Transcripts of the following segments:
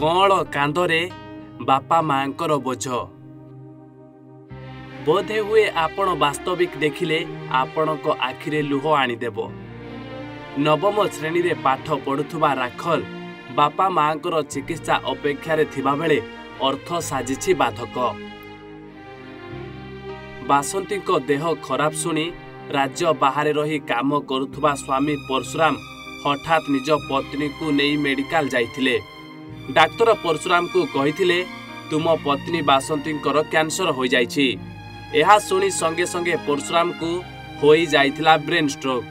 କଅଁଳ କାନ୍ଧରେ ବାପା ମାଙ୍କର ବୋଝ। ବୋଧେ ହୁଏ ଆପଣ ବାସ୍ତବିକ ଦେଖିଲେ ଆପଣଙ୍କ ଆଖିରେ ଲୁହ ଆଣିଦେବ। ନବମ ଶ୍ରେଣୀରେ ପାଠ ପଢୁଥିବା ରାଖଲ ବାପା ମାଙ୍କର ଚିକିତ୍ସା ଅପେକ୍ଷାରେ ଥିବାବେଳେ ଅର୍ଥ ସାଜିଛି ବାଧକ। ବାସନ୍ତୀଙ୍କ ଦେହ ଖରାପ ଶୁଣି ରାଜ୍ୟ ବାହାରେ ରହି କାମ କରୁଥିବା ସ୍ୱାମୀ ପରଶୁରାମ ହଠାତ୍ ନିଜ ପତ୍ନୀକୁ ନେଇ ମେଡିକାଲ ଯାଇଥିଲେ। ଡାକ୍ତର ପରଶୁରାମଙ୍କୁ କହିଥିଲେ ତୁମ ପତ୍ନୀ ବାସନ୍ତୀଙ୍କର କ୍ୟାନ୍ସର ହୋଇଯାଇଛି। ଏହା ଶୁଣି ସଙ୍ଗେ ସଙ୍ଗେ ପରଶୁରାମଙ୍କୁ ହୋଇଯାଇଥିଲା ବ୍ରେନ୍ ଷ୍ଟ୍ରୋକ୍।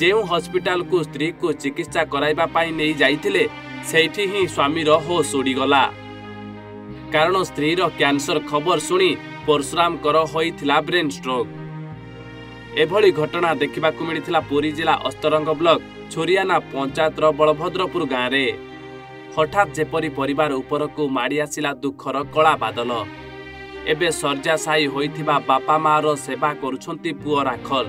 ଯେଉଁ ହସ୍ପିଟାଲକୁ ସ୍ତ୍ରୀକୁ ଚିକିତ୍ସା କରାଇବା ପାଇଁ ନେଇ ଯାଇଥିଲେ ସେଇଠି ହିଁ ସ୍ୱାମୀର ହୋସ୍ ଉଡ଼ିଗଲା। କାରଣ ସ୍ତ୍ରୀର କ୍ୟାନ୍ସର ଖବର ଶୁଣି ପରଶୁରାମଙ୍କର ହୋଇଥିଲା ବ୍ରେନ୍ ଷ୍ଟ୍ରୋକ୍। ଏଭଳି ଘଟଣା ଦେଖିବାକୁ ମିଳିଥିଲା ପୁରୀ ଜିଲ୍ଲା ଅସ୍ତରଙ୍ଗ ବ୍ଲକ ଛୋରିଆନା ପଞ୍ଚାୟତର ବଳଭଦ୍ରପୁର ଗାଁରେ। ହଠାତ୍ ଯେପରି ପରିବାର ଉପରକୁ ମାଡ଼ି ଆସିଲା ଦୁଃଖର କଳା ବାଦଲ। ଏବେ ଶଯ୍ୟାଶାୟୀ ହୋଇଥିବା ବାପା ମାଆର ସେବା କରୁଛନ୍ତି ପୁଅ ରାଖଲ।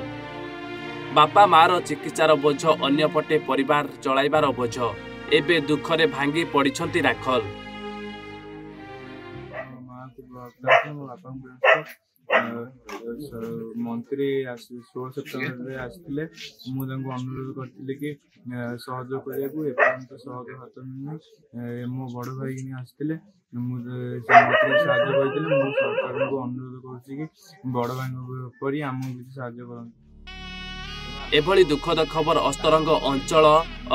ବାପା ମାଆର ଚିକିତ୍ସାର ବୋଝ ଅନ୍ୟପଟେ ପରିବାର ଚଳାଇବାର ବୋଝ। ଏବେ ଦୁଃଖରେ ଭାଙ୍ଗି ପଡ଼ିଛନ୍ତି ରାଖଲ। ମନ୍ତ୍ରୀ ଷୋହଳ ସେପ୍ଟେମ୍ବରରେ ଆସିଥିଲେ। ମୁଁ ତାଙ୍କୁ ଅନୁରୋଧ କରିଥିଲି କି ସହଯୋଗ କରିବାକୁ ଏପର୍ଯ୍ୟନ୍ତ ସହଯୋଗ ହାତ ମିଳୁନି। ମୋ ବଡ଼ ଭାଇକିନି ଆସିଥିଲେ। ମୁଁ ସେ ମନ୍ତ୍ରୀ ସାହାଯ୍ୟ କରିଥିଲେ। ମୁଁ ସରକାରଙ୍କୁ ଅନୁରୋଧ କରୁଛି କି ବଡ଼ ଭାଇଙ୍କ ପରି ଆମକୁ କିଛି ସାହାଯ୍ୟ କରନ୍ତୁ। ଏଭଳି ଦୁଃଖଦ ଖବର ଅସ୍ତରଙ୍ଗ ଅଞ୍ଚଳ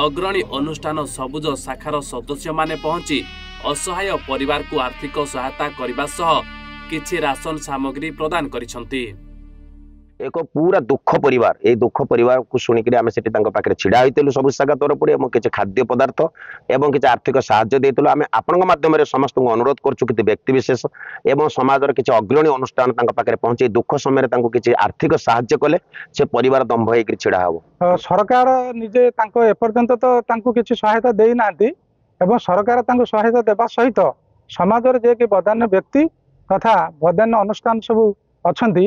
ଅଗ୍ରଣୀ ଅନୁଷ୍ଠାନ ସବୁଜ ଶାଖାର ସଦସ୍ୟମାନେ ପହଞ୍ଚି ଅସହାୟ ପରିବାରକୁ ଆର୍ଥିକ ସହାୟତା କରିବା ସହ କିଛି ରାସନ ସାମଗ୍ରୀ ପ୍ରଦାନ କରିଛନ୍ତି ଏକ ପୁରା ଦୁଃଖ ପରିବାର ଏଇ ଦୁଃଖ ପରିବାରକୁ ଶୁଣିକିରି ଆମେ ସେଠି ତାଙ୍କ ପାଖରେ ଛିଡା ହୋଇଥିଲୁ ସବୁ ଶାଖା ତରଫରୁ ଏବଂ କିଛି ଖାଦ୍ୟ ପଦାର୍ଥ ଏବଂ କିଛି ଆର୍ଥିକ ସାହାଯ୍ୟ ଦେଇଥିଲୁ। ଆମେ ଆପଣଙ୍କ ମାଧ୍ୟମରେ ସମସ୍ତଙ୍କୁ ଅନୁରୋଧ କରୁଛୁ କିଛି ବ୍ୟକ୍ତିବିଶେଷ ଏବଂ ସମାଜର କିଛି ଅଗ୍ରଣୀ ଅନୁଷ୍ଠାନ ତାଙ୍କ ପାଖରେ ପହଞ୍ଚି ଏଇ ଦୁଃଖ ସମୟରେ ତାଙ୍କୁ କିଛି ଆର୍ଥିକ ସାହାଯ୍ୟ କଲେ ସେ ପରିବାର ଦମ୍ଭ ହେଇକିରି ଛିଡା ହବ। ଅ, ସରକାର ନିଜେ ତାଙ୍କ ଏପର୍ଯ୍ୟନ୍ତ ତ ତାଙ୍କୁ କିଛି ସହାୟତା ଦେଇନାହାନ୍ତି ଏବଂ ସରକାର ତାଙ୍କୁ ସହାୟତା ଦେବା ସହିତ ସମାଜରେ ଯିଏକି ବଦାନ୍ୟ ବ୍ୟକ୍ତି ତଥା ବଦାନ୍ୟ ଅନୁଷ୍ଠାନ ସବୁ ଅଛନ୍ତି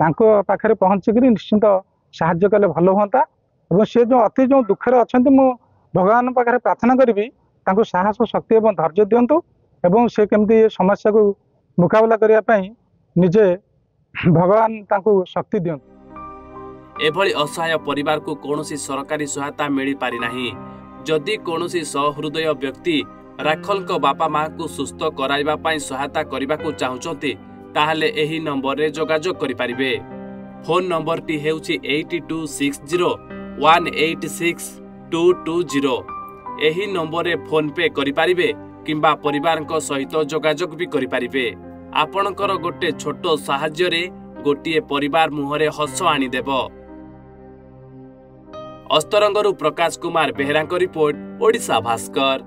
ତାଙ୍କ ପାଖରେ ପହଞ୍ଚିକିରି ନିଶ୍ଚିନ୍ତ ସାହାଯ୍ୟ କଲେ ଭଲ ହୁଅନ୍ତା। ଏବଂ ସେ ଯେଉଁ ଅତି ଯେଉଁ ଦୁଃଖରେ ଅଛନ୍ତି ମୁଁ ଭଗବାନଙ୍କ ପାଖରେ ପ୍ରାର୍ଥନା କରିବି ତାଙ୍କୁ ସାହସ ଶକ୍ତି ଏବଂ ଧୈର୍ଯ୍ୟ ଦିଅନ୍ତୁ ଏବଂ ସେ କେମିତି ଏ ସମସ୍ୟାକୁ ମୁକାବିଲା କରିବା ପାଇଁ ନିଜେ ଭଗବାନ ତାଙ୍କୁ ଶକ୍ତି ଦିଅନ୍ତୁ। ଏଭଳି ଅସହାୟ ପରିବାରକୁ କୌଣସି ସରକାରୀ ସହାୟତା ମିଳିପାରିନାହିଁ। ଯଦି କୌଣସି ସହୃଦୟ ବ୍ୟକ୍ତି ରାଖଲଙ୍କ ବାପା ମାଆଙ୍କୁ ସୁସ୍ଥ କରାଇବା ପାଇଁ ସହାୟତା କରିବାକୁ ଚାହୁଁଛନ୍ତି ତାହେଲେ ଏହି ନମ୍ବରରେ ଯୋଗାଯୋଗ କରିପାରିବେ। ଫୋନ୍ ନମ୍ବରଟି ହେଉଛି eight two six zero one eight six two two zero. ଏହି ନମ୍ବରରେ ଫୋନ୍ ପେ କରିପାରିବେ କିମ୍ବା ପରିବାରଙ୍କ ସହିତ ଯୋଗାଯୋଗ ବି କରିପାରିବେ। ଆପଣଙ୍କର ଗୋଟେ ଛୋଟ ସାହାଯ୍ୟରେ ଗୋଟିଏ ପରିବାର ମୁହଁରେ ହସ ଆଣିଦେବ। ଅସ୍ତରଙ୍ଗରୁ ପ୍ରକାଶ କୁମାର ବେହେରାଙ୍କ ରିପୋର୍ଟ ଓଡ଼ିଶା ଭାସ୍କର।